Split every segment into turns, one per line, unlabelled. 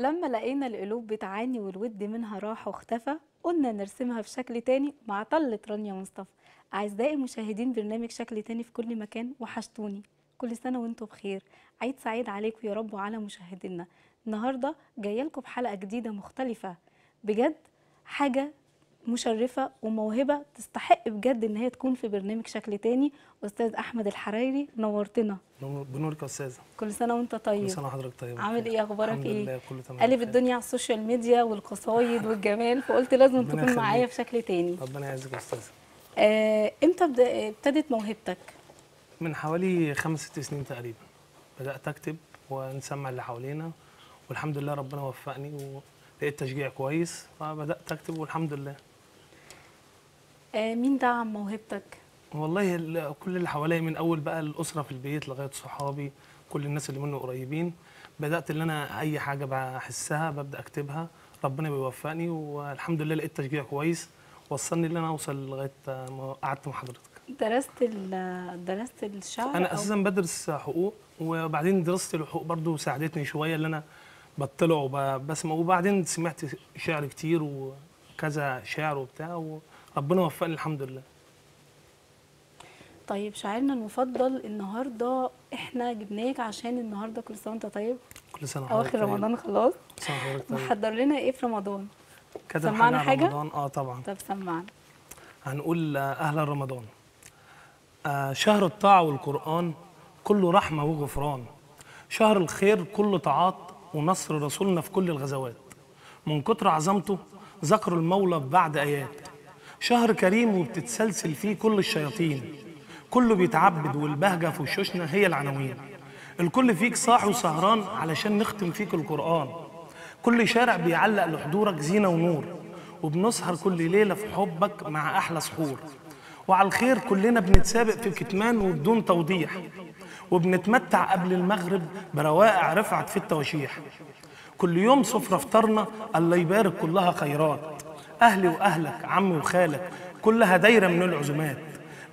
لقينا القلوب بتعاني والود منها راح واختفى قلنا نرسمها في شكل تاني مع طلة رانيا مصطفى. أعزائي مشاهدين برنامج شكل تاني في كل مكان وحشتوني. كل سنة وأنتم بخير. عيد سعيد عليكم يا رب وعلى مشاهدينا. النهاردة جاية لكم بحلقة جديدة مختلفة. بجد حاجة مشرفة وموهبة تستحق بجد إن هي تكون في برنامج شكل تاني. أستاذ أحمد الحرايري نورتنا.
نور- بنورك يا أستاذة.
كل سنة وأنت طيب.
كل سنة وحضرتك طيب
عامل إيه؟ أخبارك
الحمد
إيه؟
لله كله تمام
قلب. الدنيا على ال social media والقصايد والجمال فقلت لازم تكون. معايا في شكل تاني.
ربنا يعزك يا أستاذة.
آه، إمتى ابتدت موهبتك؟
من حوالي خمس ست سنين تقريبا. بدأت أكتب ونسمع اللي حوالينا والحمد لله ربنا وفقني ولقيت تشجيع كويس فبدأت أكتب والحمد لله.
مين دعم موهبتك؟
والله ال- كل اللي حواليا من أول بقى الأسرة في البيت لغاية صحابي كل الناس اللي منه قريبين. بدأت إن أنا أي حاجة بحسها ببدأ أكتبها. ربنا بيوفقني والحمد لله لقيت تشجيع كويس. وصلني إن أنا أوصل لغاية ما قعدت مع حضرتك.
درست درست الشعر أنا
أساسا بدرس حقوق وبعدين دراسة الحقوق برضو ساعدتني شوية إن أنا بطلع وبسمع وبعدين سمعت شعر كتير وكذا شعر وبتاع. وربنا وفقني الحمد لله.
طيب شاعرنا المفضل النهارده إحنا جبناك عشان النهارده كل سنة وأنت طيب.
كل سنة
أواخر
وحضرتك طيب.
رمضان خلاص.
كل سنة وحضرتك طيب.
محضر لنا إيه في رمضان؟
كتب
سمعنا حاجة؟
رمضان؟ آه طبعا.
طب سمعنا.
هنقول آه، أهلا رمضان. آه شهر الطاعة والقرآن كله رحمة وغفران. شهر الخير كله طاعات ونصر رسولنا في كل الغزوات. من كتر عظمته ذكر المولى بعد آيات. شهر كريم وبتتسلسل فيه كل الشياطين. كله بيتعبد والبهجة في وشوشنا هي العناوين. الكل فيك صاحي وسهران علشان نختم فيك القرآن. كل شارع بيعلق لحضورك زينة ونور. وبنسهر كل ليلة في حبك مع أحلى سحور وعلى الخير كلنا بنتسابق في الكتمان وبدون توضيح. وبنتمتع قبل المغرب بروائع رفعت في التواشيح كل يوم سفرة فطرنا الله يبارك كلها خيرات. أهلي وأهلك عمي وخالك كلها دايرة من العزومات.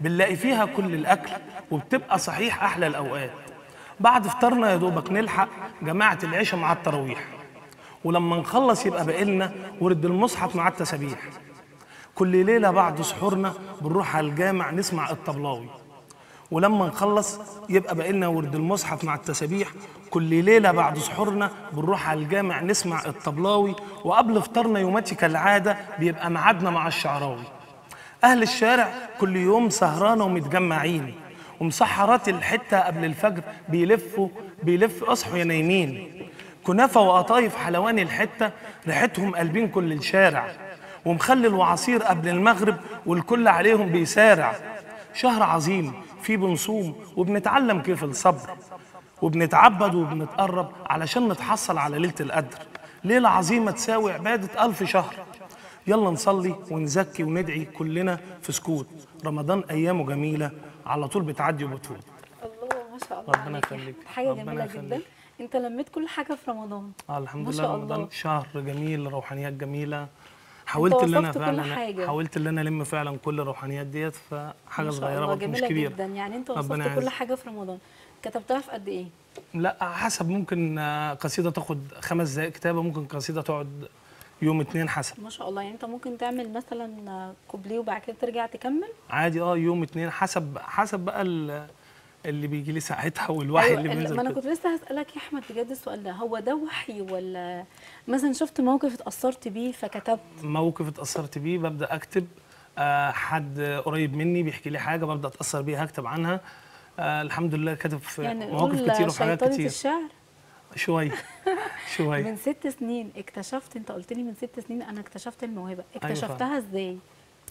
بنلاقي فيها كل الأكل وبتبقى صحيح أحلى الأوقات. بعد فطرنا يا دوبك نلحق جماعة العشاء مع التراويح. ولما نخلص يبقى بقالنا ورد المصحف مع التسابيح. كل ليلة بعد سحورنا بنروح على الجامع نسمع الطبلاوي. ولما نخلص يبقى بقالنا ورد المصحف مع التسابيح. كل ليلة بعد سحورنا بنروح على الجامع نسمع الطبلاوي وقبل فطارنا يوماتي كالعادة بيبقى ميعادنا مع الشعراوي. أهل الشارع كل يوم سهرانة ومتجمعين ومسحرات الحتة قبل الفجر بيلفوا بيلف اصحوا يا نايمين. كنافة وقطايف حلواني الحتة ريحتهم قلبين كل الشارع ومخلل وعصير قبل المغرب والكل عليهم بيسارع. شهر عظيم فيه بنصوم وبنتعلم كيف الصبر وبنتعبد وبنتقرب علشان نتحصل على ليلة القدر ليلة عظيمة تساوي عبادة ألف شهر يلا نصلي ونزكي وندعي كلنا في سكوت رمضان أيامه جميلة على طول بتعدي وبتفوت
الله ما شاء الله
ربنا. يخليك.
حاجة
ربنا
جميلة جدا. أنت لميت كل حاجة في رمضان
آه الحمد لله رمضان. شهر جميل روحانيات جميلة حاولت ان
أنا
فعلا
حاجة.
حاولت ان أنا ألم فعلا كل الروحانيات ديت فحاجة
صغيرة
برضه مش كبيرة.
جدا. يعني
أنت
وصفت كل. حاجة في رمضان. كتبتها في قد إيه؟
لا حسب. ممكن آه، قصيدة تاخد خمس دقائق كتابة ممكن قصيدة تقعد يوم اتنين حسب.
ما شاء الله. يعني أنت ممكن تعمل مثلا كوبليه وبعد كده ترجع تكمل؟
عادي آه يوم اتنين حسب حسب بقى اللي بيجي لي ساعتها والوحي
أيوة
اللي
ال-
بينزل
ما
أنا.
كنت لسه هسألك يا أحمد بجد السؤال ده هو ده وحي ولا مثلا شفت موقف اتأثرت بيه فكتبت؟
موقف اتأثرت بيه ببدأ أكتب آه، حد قريب مني بيحكي لي حاجة ببدأ أتأثر بيها هكتب عنها. آه، الحمد لله كاتب في
يعني
مواقف كتير وحاجات كتير.
الشعر؟
شوية شوية
من ست سنين اكتشفت أنت قلت لي من ست سنين أنا اكتشفت الموهبة
أيوة
اكتشفتها إزاي؟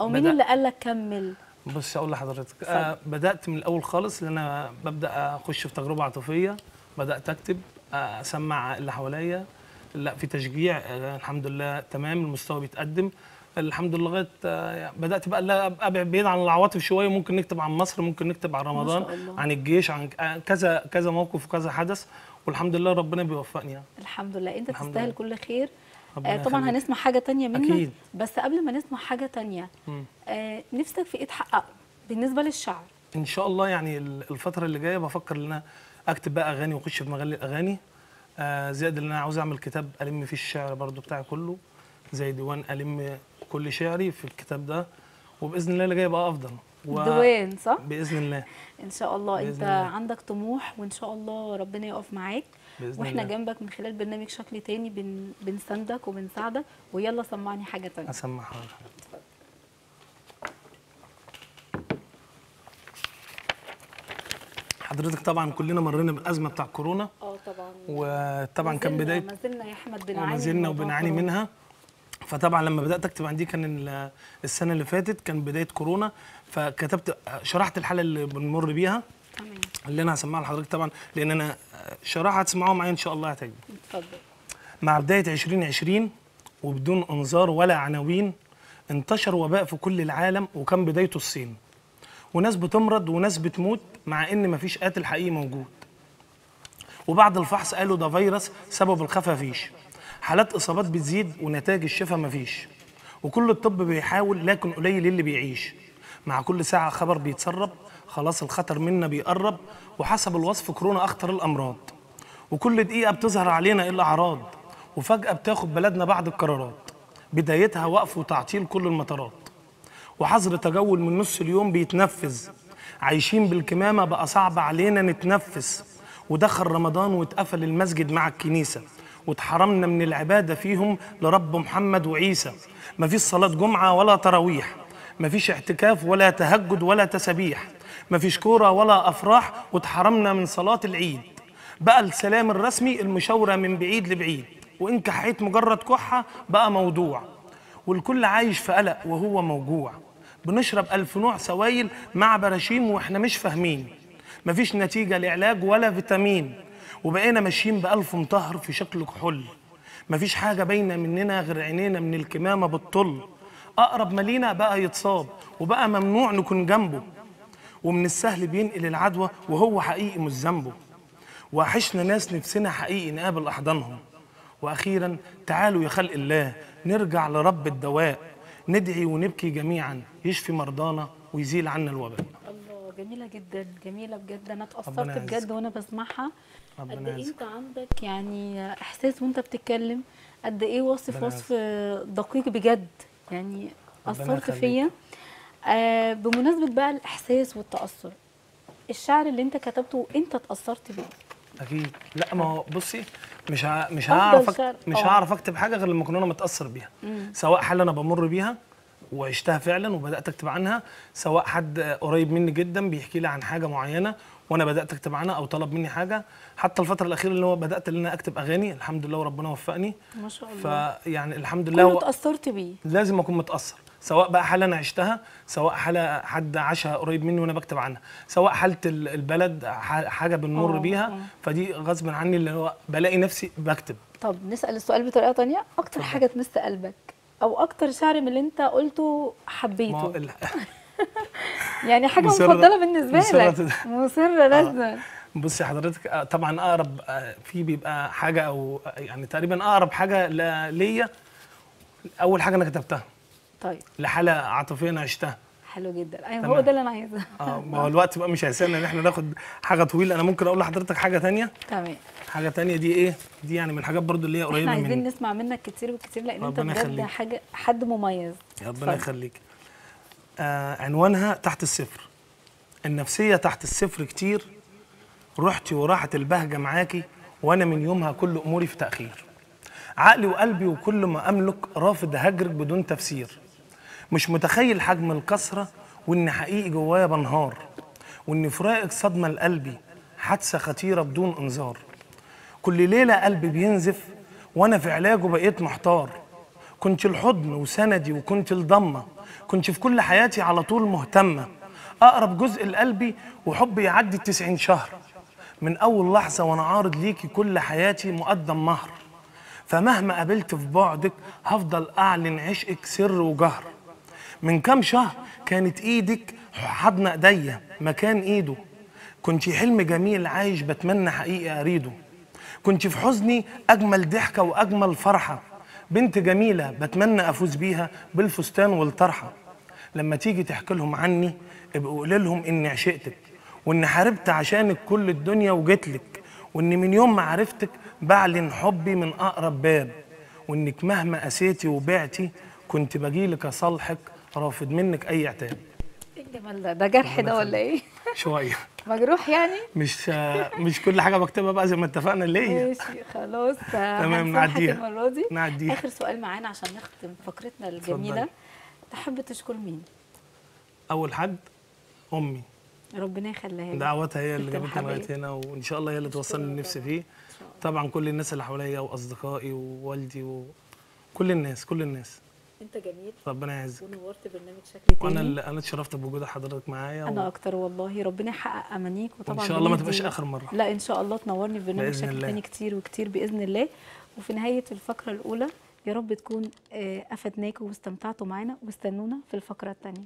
أو مين اللي قال لك كمل؟
بص أقول لحضرتك. آه بدأت من الأول خالص ان أنا ببدأ أخش في تجربة عاطفية. بدأت أكتب آه أسمع اللي حواليا. لا في تشجيع آه الحمد لله تمام المستوى بيتقدم. الحمد لله لغاية آه بدأت بقى لا أبعد بعيد عن العواطف شوية. ممكن نكتب عن مصر ممكن نكتب عن رمضان. عن الجيش عن آه كذا كذا موقف وكذا حدث. والحمد لله ربنا بيوفقني يعني.
الحمد لله. أنت
الحمد
تستاهل
لله.
كل خير. آه طبعا
يخليك.
هنسمع حاجة تانية منك
أكيد.
بس قبل ما نسمع حاجة تانية. آه نفسك في إيه تحققه بالنسبة للشعر
إن شاء الله يعني ال- الفترة اللي جاية بفكر إن أنا أكتب بقى أغاني وأخش في مجال الأغاني آه زائد إن أنا عاوز أعمل كتاب ألم فيه الشعر برضو بتاعي كله زي ديوان ألم كل شعري في الكتاب ده وبإذن الله اللي جاي يبقى أفضل و-
ديوان صح
بإذن الله
إن شاء الله أنت
الله.
عندك طموح وإن شاء الله ربنا يقف معاك وإحنا
الله.
جنبك من خلال برنامج شكل تاني بن... بنساندك وبنساعدك ويلا سمعني حاجة تانية.
أسمعها. حضرتك طبعا كلنا مرينا بالأزمة بتاع كورونا.
آه طبعا.
وطبعا كان
ما
بداية
ما زلنا يا أحمد بنعاني من
زلنا وبنعاني. منها. فطبعا لما بدات اكتب عندي كان ال- السنة اللي فاتت كان بداية كورونا. فكتبت شرحت الحالة اللي بنمر بيها.
تمام.
اللي أنا هسمعها لحضرتك طبعا لأن أنا شرحها هتسمعوها معايا إن شاء الله هتعجب
اتفضل.
مع بداية 2020 وبدون انذار ولا عناوين انتشر وباء في كل العالم وكان بدايته الصين. وناس بتمرض وناس بتموت مع إن مفيش قاتل حقيقي موجود. وبعد الفحص قالوا ده فيروس سبب الخفافيش حالات إصابات بتزيد ونتائج الشفاء مفيش. وكل الطب بيحاول لكن قليل اللي بيعيش. مع كل ساعة خبر بيتسرب خلاص الخطر منا بيقرب وحسب الوصف كورونا أخطر الأمراض. وكل دقيقة بتظهر علينا الأعراض وفجأة بتاخد بلدنا بعض القرارات. بدايتها وقف وتعطيل كل المطارات. وحظر تجول من نص اليوم بيتنفذ. عايشين بالكمامة بقى صعب علينا نتنفس. ودخل رمضان واتقفل المسجد مع الكنيسة. واتحرمنا من العبادة فيهم لرب محمد وعيسى. مفيش صلاة جمعة ولا تراويح. مفيش اعتكاف ولا تهجد ولا تسبيح. مفيش كورة ولا أفراح واتحرمنا من صلاة العيد. بقى السلام الرسمي المشاورة من بعيد لبعيد. وإن كحيت مجرد كحة بقى موضوع. والكل عايش في قلق وهو موجوع. بنشرب ألف نوع سوائل مع براشيم وإحنا مش فاهمين. مفيش نتيجة لعلاج ولا فيتامين. وبقينا ماشيين بألف مطهر في شكل كحول. مفيش حاجة باينة مننا غير عينينا من الكمامة بالطل. أقرب ما لينا بقى يتصاب وبقى ممنوع نكون جنبه. ومن السهل بينقل العدوى وهو حقيقي مش ذنبه. وحشنا ناس نفسنا حقيقي نقابل أحضانهم. وأخيرا تعالوا يا خلق الله نرجع لرب الدواء. ندعي ونبكي جميعا. يشفي مرضانا ويزيل عنا الوباء.
الله جميلة جدا جميلة بجد. أنا اتأثرت. بجد وأنا بسمعها.
ربنا
قد إيه. أنت عندك يعني إحساس وأنت بتتكلم؟ قد إيه
ربنا
وصف دقيق بجد؟ يعني
يخليك.
فيا آه بمناسبة بقى الإحساس والتأثر الشعر اللي أنت كتبته أنت اتأثرت بيه
أكيد لا ما هو بصي مش ه... مش هعرف. مش
آه.
هعرف أكتب حاجة غير لما أكون أنا متأثر بيها سواء حالة أنا بمر بيها وعشتها فعلا وبدأت أكتب عنها سواء حد قريب مني جدا بيحكي لي عن حاجة معينة وأنا بدأت اكتب عنها أو طلب مني حاجة. حتى الفترة الأخيرة اللي هو بدأت إن أنا أكتب أغاني الحمد لله وربنا وفقني.
ما شاء الله.
فيعني الحمد لله
كله
هو
اتأثرت بيه.
لازم أكون متأثر. سواء بقى حالة أنا عشتها سواء حالة حد عاشها قريب مني وأنا بكتب عنها. سواء حالة ال- البلد حاجة بنمر
آه،
بيها
آه.
فدي غصب عني اللي هو بلاقي نفسي بكتب.
طب نسأل السؤال بطريقة تانية. أكتر حاجة تمس قلبك أو أكتر شعر من اللي أنت قلته حبيته؟ يعني حاجة
مصرة-
مفضلة بالنسبة
مصرة
لك.
تد-
مصرة لازم
بصي حضرتك آه، طبعا أقرب آه، في بيبقى حاجة أو آه، يعني تقريبا أقرب حاجة ليا أول حاجة أنا كتبتها.
طيب.
لحالة عاطفيه أنا عشتها.
حلو جدا.
تمام.
هو ده اللي أنا عايزاه
آه ما هو الوقت بقى مش هيسالنا إن إحنا ناخد حاجة طويلة. أنا ممكن أقول لحضرتك حاجة تانية؟
تمام.
حاجة تانية دي إيه؟ دي يعني من الحاجات برضو اللي هي
إحنا
قريبه
عايزين
مني.
نسمع منك كتير وكتير لأن أنت
ربنا
بجد. حاجة حد مميز.
ربنا. يخليك. آه عنوانها تحت الصفر. النفسية تحت الصفر كتير. رحتي وراحت البهجة معاكي وأنا من يومها كل أموري في تأخير. عقلي وقلبي وكل ما أملك رافض هجرك بدون تفسير. مش متخيل حجم الكسرة وإن حقيقي جوايا بنهار وإن فراقك صدمة لقلبي حادثة خطيرة بدون إنذار. كل ليلة قلبي بينزف وأنا في علاجه بقيت محتار. كنت الحضن وسندي وكنت الضمة كنت في كل حياتي على طول مهتمه أقرب جزء لقلبي وحبي يعدي التسعين شهر. من أول لحظة وأنا عارض ليكي كل حياتي مقدم مهر. فمهما قابلت في بعدك هفضل أعلن عشقك سر وجهر. من كام شهر كانت إيدك حضن إيديا مكان إيده. كنت حلم جميل عايش بتمنى حقيقي أريده. كنت في حزني أجمل ضحكة وأجمل فرحة. بنت جميلة بتمنى أفوز بيها بالفستان والطرحة. لما تيجي تحكي لهم عني ابقوا قولي لهم إني عشقتك وإني حاربت عشانك كل الدنيا وجيتلك وإن من يوم ما عرفتك بعلن حبي من أقرب باب وإنك مهما قسيتي وبعتي كنت بجيلك أصالحك رافض منك أي عتاب
إيه الجمال ده؟ ده جرح ده ولا إيه؟
شوية.
مجروح يعني
مش مش كل حاجة بكتبها بقى زي ما اتفقنا اللي هي
ماشي خلاص
تمام،
هنصالحك
نعديها.
المرة دي
نعديها.
آخر سؤال معانا عشان نختم فقرتنا
الجميلة.
تحب تشكر مين
أول حد أمي
ربنا يخليها لك.
دعواتها هي اللي جابتني لغايه. هنا وإن شاء الله هي اللي توصلني لنفسي فيه طبعا كل الناس اللي حواليا وأصدقائي ووالدي وكل الناس كل الناس
انت جميل.
ربنا يعزك.
ونورت برنامج شكل
وأنا
تاني.
اللي أنا اتشرفت بوجود حضرتك معايا
أنا
و...
أكتر والله. ربنا يحقق أمانيك وطبعا
وإن شاء الله ما تبقاش آخر مرة.
لا إن شاء الله تنورني في برنامج شكل
الله.
تاني كتير وكتير بإذن الله. وفي نهاية الفقرة الأولى يا رب تكون آه، افدناكم واستمتعتوا معانا واستنونا في الفقرة الثانية